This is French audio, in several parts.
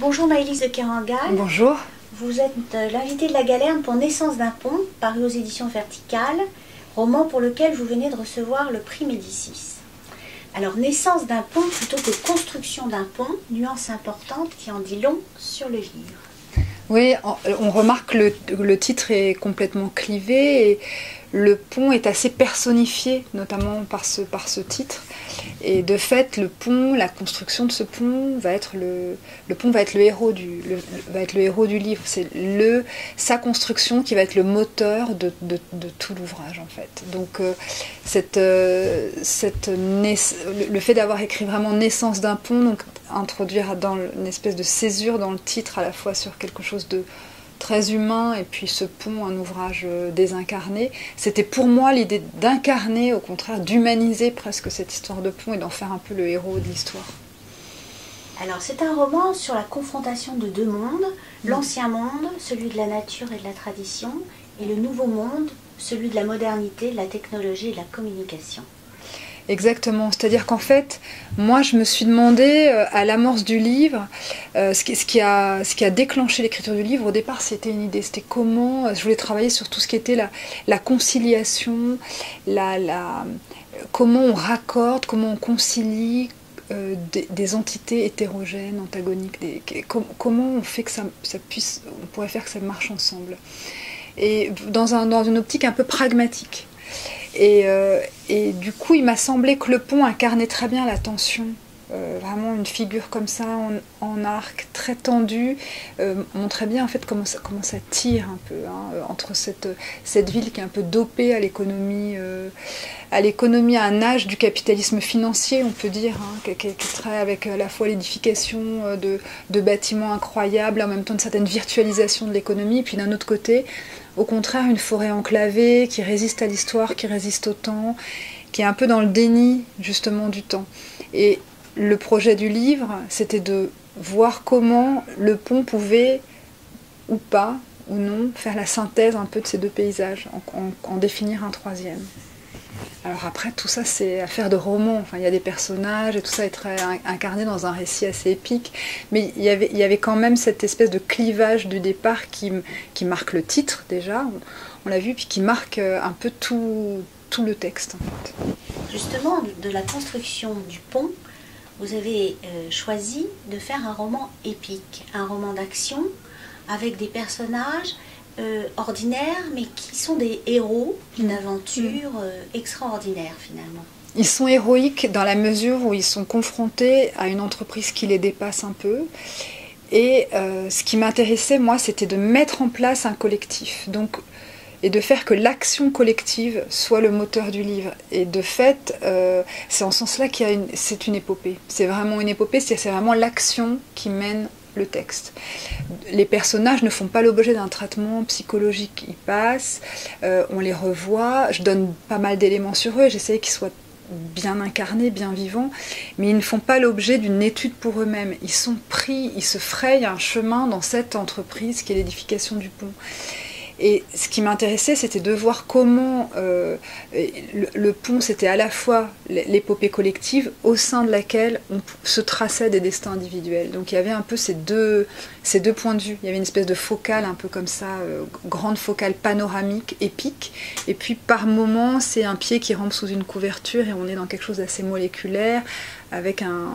Bonjour Maëlys de Kerangal. Bonjour. Vous êtes euh, l'invité de la Galerne pour Naissance d'un pont, paru aux éditions Verticales, roman pour lequel vous venez de recevoir le prix Médicis. Alors, naissance d'un pont plutôt que construction d'un pont, nuance importante qui en dit long sur le livre. Oui, on remarque que le, titre est complètement clivé et le pont est assez personnifié, notamment par ce, par ce titre. Et de fait, le pont, la construction de ce pont va être le, pont va être le héros du, va être le héros du livre. C'est le sa construction qui va être le moteur de, tout l'ouvrage en fait. Donc euh, cette, euh, le fait d'avoir écrit vraiment naissance d'un pont, donc introduire dans une espèce de césure dans le titre à la fois sur quelque chose de très humain et puis ce pont, un ouvrage euh, désincarné. C'était pour moi l'idée d'incarner, au contraire, d'humaniser presque cette histoire de pont et d'en faire un peu le héros de l'histoire. Alors c'est un roman sur la confrontation de deux mondes, l'ancien monde, celui de la nature et de la tradition, et le nouveau monde, celui de la modernité, de la technologie et de la communication. Exactement. C'est-à-dire qu'en fait, moi, je me suis demandé euh, à l'amorce du livre, euh, ce, qui, a, déclenché l'écriture du livre, au départ, c'était une idée. C'était comment euh, je voulais travailler sur tout ce qui était la, conciliation, la, comment on raccorde, comment on concilie des, entités hétérogènes, antagoniques, des, comment on fait que ça, puisse, on pourrait faire que ça marche ensemble. Et dans une optique un peu pragmatique. Euh, et, du coup, il m'a semblé que le pont incarnait très bien la tension. Euh, vraiment une figure comme ça en, arc très tendu euh, montrait bien en fait comment ça, comment ça tire un peu hein, entre cette ville qui est un peu dopée à l'économie à l'économie à un âge du capitalisme financier on peut dire hein, qui, qui, qui, avec à la fois l'édification de, de, bâtiments incroyables en même temps une certaine virtualisation de l'économie puis d'un autre côté au contraire une forêt enclavée qui résiste à l'histoire, qui résiste au temps, qui est un peu dans le déni justement du temps. Et le projet du livre, c'était de voir comment le pont pouvait, ou pas, ou non, faire la synthèse un peu de ces deux paysages, en, définir un troisième. Alors après, tout ça, c'est affaire de roman. Enfin, il y a des personnages et tout ça est très incarné dans un récit assez épique. Mais il y avait, il y avait quand même cette espèce de clivage du départ qui, qui marque le titre déjà, on, l'a vu, puis qui marque euh, un peu tout, tout le texte. Justement, de la construction du pont, vous avez euh, choisi de faire un roman épique, un roman d'action avec des personnages euh, ordinaires, mais qui sont des héros d'une mm. aventure euh, extraordinaire finalement. Ils sont héroïques dans la mesure où ils sont confrontés à une entreprise qui les dépasse un peu. Et euh, ce qui m'intéressait, moi, c'était de mettre en place un collectif. Donc, et de faire que l'action collective soit le moteur du livre. Et de fait, c'est en ce sens-là qu'il y a une, c'est une épopée. C'est vraiment une épopée, c'est vraiment l'action qui mène le texte. Les personnages ne font pas l'objet d'un traitement psychologique. Ils passent, euh, on les revoit, je donne pas mal d'éléments sur eux, j'essaie qu'ils soient bien incarnés, bien vivants, mais ils ne font pas l'objet d'une étude pour eux-mêmes. Ils sont pris, ils se frayent un chemin dans cette entreprise qui est l'édification du pont. Et ce qui m'intéressait, c'était de voir comment euh, le, pont, c'était à la fois l'épopée collective au sein de laquelle on se traçait des destins individuels. Donc il y avait un peu ces deux, ces deux points de vue. Il y avait une espèce de focale un peu comme ça, euh, grande focale panoramique, épique. Et puis par moments, c'est un pied qui rampe sous une couverture et on est dans quelque chose d'assez moléculaire, avec un...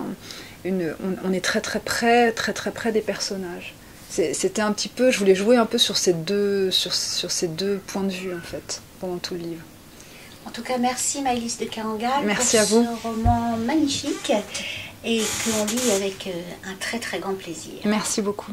Une, on est très très près, très très près des personnages c'était un petit peu, je voulais jouer un peu sur ces deux, sur, sur ces deux points de vue en fait, pendant tout le livre. En tout cas, merci Maëlys de Carangal merci pour à vous. ce roman magnifique et que l'on lit avec euh, un très très grand plaisir. Merci beaucoup.